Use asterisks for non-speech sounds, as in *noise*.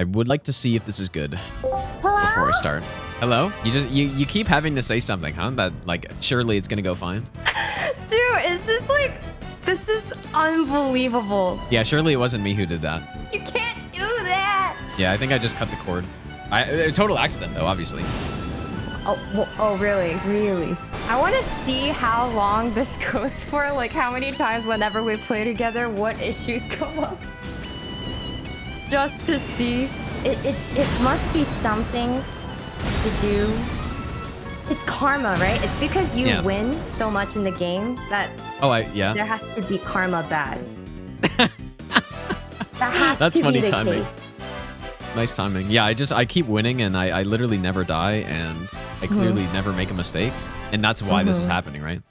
I would like to see if this is good Hello? before I start. Hello? You just you you keep having to say something, huh? That like surely it's gonna go fine. *laughs* Dude, is this like... This is unbelievable. Yeah, surely it wasn't me who did that. You can't do that. Yeah, I think I just cut the cord. I a total accident though, obviously. Oh, oh, really? Really? I want to see how long this *laughs* goes for. Like, how many times whenever we play together, what issues come up. Just to see. It, it's, it must be something to do. It's karma, right? It's because you Yeah. win so much in the game that Oh, I yeah. there has to be karma bad. *laughs* that has That's to funny be the timing. case. Nice timing. Yeah, I just I keep winning and I I literally never die and I clearly never make a mistake. And that's why this is Mhm. happening, right?